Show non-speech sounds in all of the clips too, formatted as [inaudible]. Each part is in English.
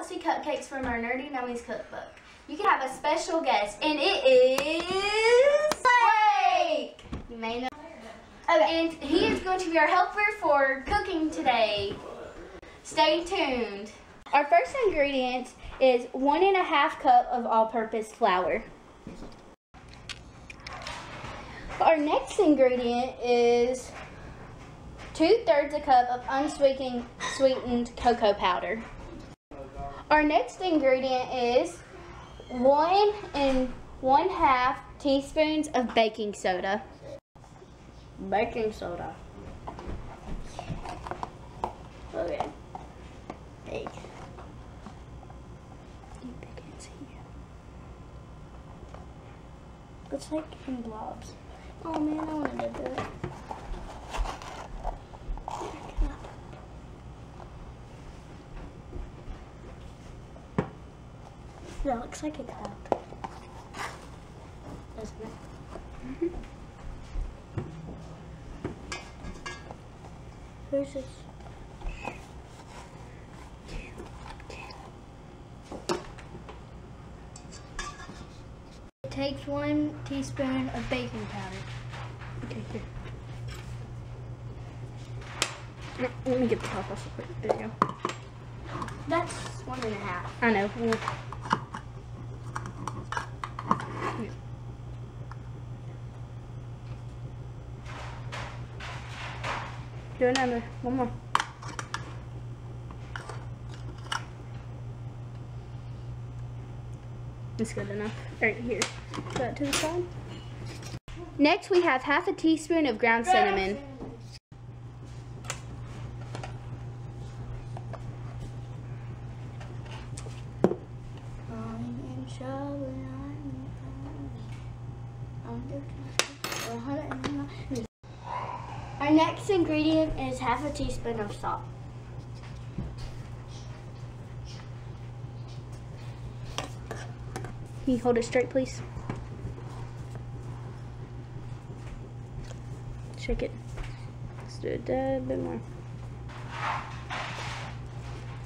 Galaxy cupcakes from our Nerdy Nummies cookbook. You can have a special guest, and it is Blake. You may know. Okay. And he is going to be our helper for cooking today. Stay tuned. Our first ingredient is one and a half cup of all-purpose flour. Our next ingredient is two-thirds a cup of unsweetened sweetened cocoa powder. Our next ingredient is one and one half teaspoons of baking soda. Baking soda. Okay. Bake. It's like in blobs. Oh man, I wanted to do it. That looks like a cloud. Doesn't it? Mm -hmm. Who's this? It takes one teaspoon of baking powder. Okay, here. Let me get the top off. There you go. That's one and a half. I know. Do another. One more. It's good enough. Right here. Put that to the side. Next, we have half a teaspoon of ground cinnamon. Our next ingredient is half a teaspoon of salt. Can you hold it straight, please? Shake it. Let's do it a bit more.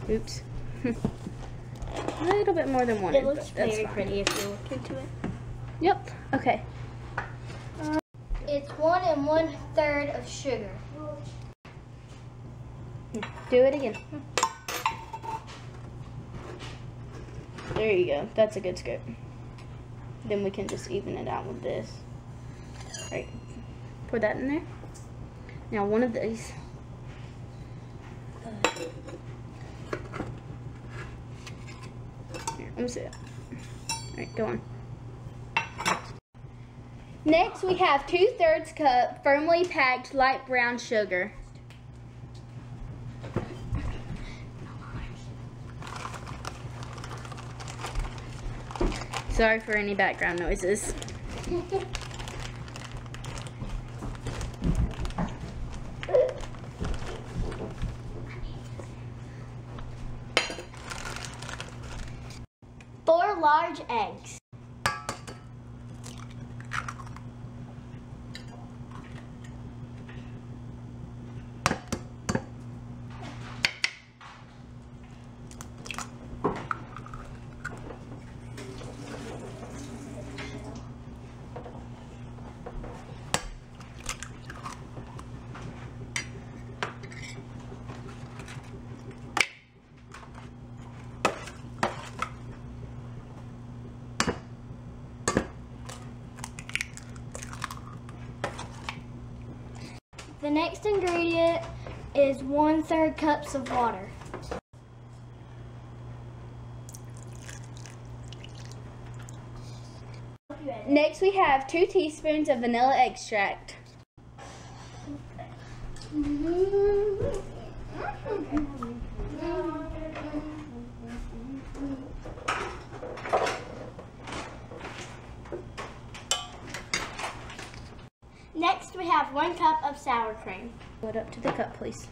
Oops. [laughs] a little bit more than one. It looks very pretty if you look into it. Yep. Okay. It's one and one third of sugar. Do it again. There you go. That's a good scoop. Then we can just even it out with this. All right. Pour that in there. Now one of these. Here, let me see. All right, go on. Next, we have 2 thirds cup firmly packed light brown sugar. Sorry for any background noises. Four large eggs. Next ingredient is one third cups of water. Next we have two teaspoons of vanilla extract. Next, we have one cup of sour cream. Put up to the cup, please.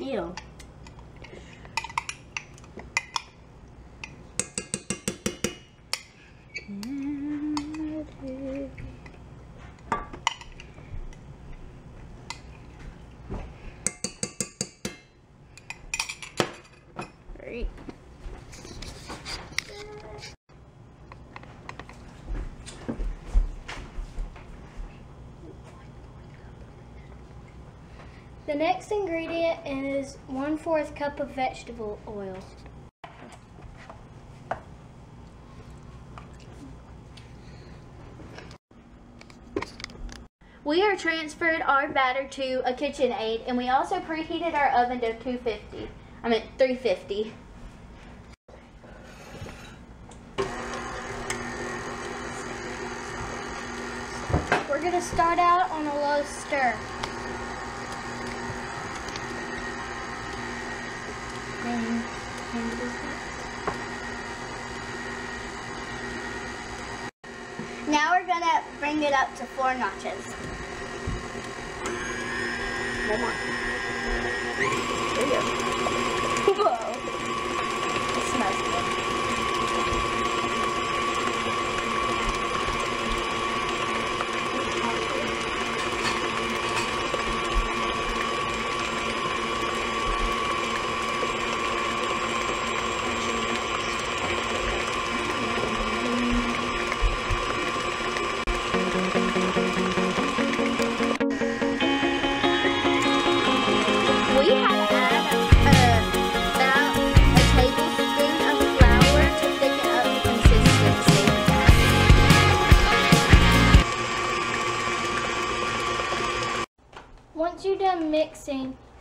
Ew. Right. The next ingredient is one fourth cup of vegetable oil. We are transferred our batter to a KitchenAid and we also preheated our oven to 250. I mean 350. We're gonna start out on a low stir. Then Now we're gonna bring it up to four notches. One more. There you go.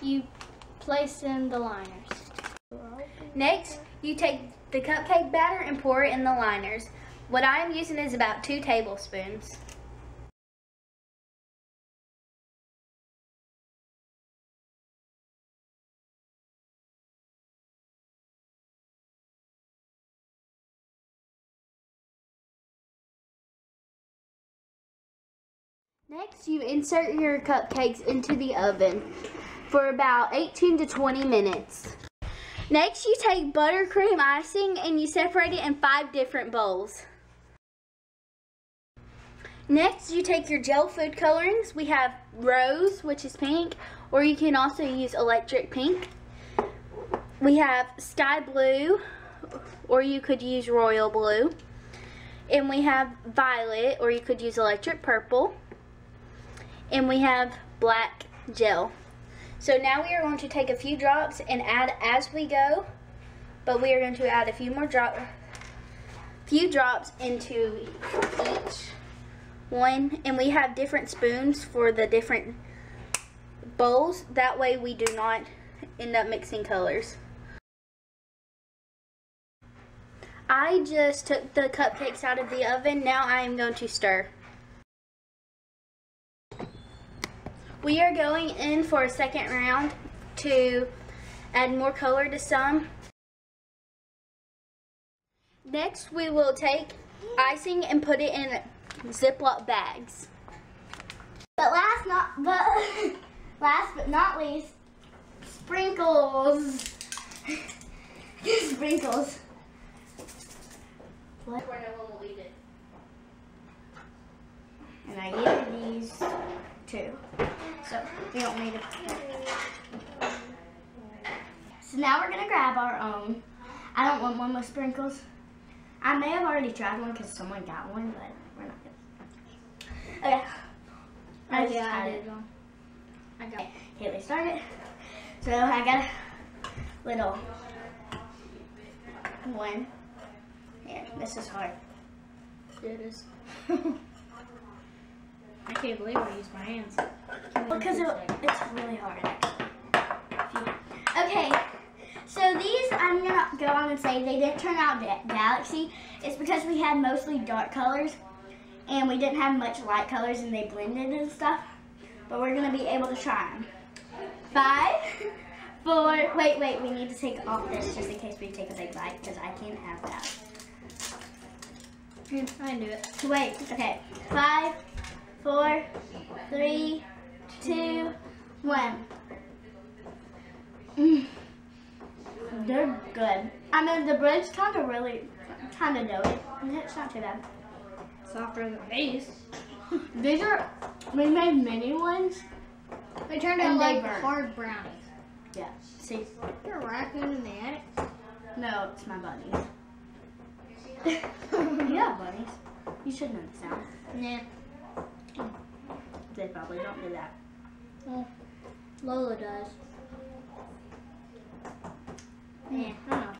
You place in the liners. Next, you take the cupcake batter and pour it in the liners. What I am using is about two tablespoons. Next, you insert your cupcakes into the oven for about 18 to 20 minutes. Next, you take buttercream icing and you separate it in five different bowls. Next, you take your gel food colorings. We have rose, which is pink, or you can also use electric pink. We have sky blue, or you could use royal blue. And we have violet, or you could use electric purple. And we have black gel. So now we are going to take a few drops and add as we go, but we are going to add a few more drop, few drops into each one, and we have different spoons for the different bowls. That way we do not end up mixing colors. I just took the cupcakes out of the oven. Now I am going to stir. We are going in for a second round to add more color to some. Next, we will take icing and put it in Ziploc bags. But last not but [laughs] last but not least, sprinkles. [laughs] sprinkles. What? And I gave these two. So we don't need to. So now we're gonna grab our own. I don't want one with sprinkles. I may have already tried one because someone got one, but we're not gonna. Okay. I just tried it. one. I got Okay, okay, we started. So I got a little one. Yeah, this is hard. it. is. [laughs] I can't believe I used my hands. Because it, it's really hard. Okay, so these I'm gonna go on and say they didn't turn out galaxy. It's because we had mostly dark colors and we didn't have much light colors and they blended and stuff. But we're gonna be able to try them. Five, four. Wait, wait. We need to take off this just in case we take a big bite because I can't have that. Hmm, I knew it. Wait, okay. Five, four, three, one. Mm. They're good. I mean, the bread's kind of really, kind of doughy. It's not too bad. Softer than these. These are, we made mini ones. They turned out like burn. hard brownies. Yeah. See, You're raccoon in the attic. no, it's my bunnies. [laughs] yeah, bunnies. You should know the sound. Nah. They probably don't do that. Lola does. Yeah, I don't know.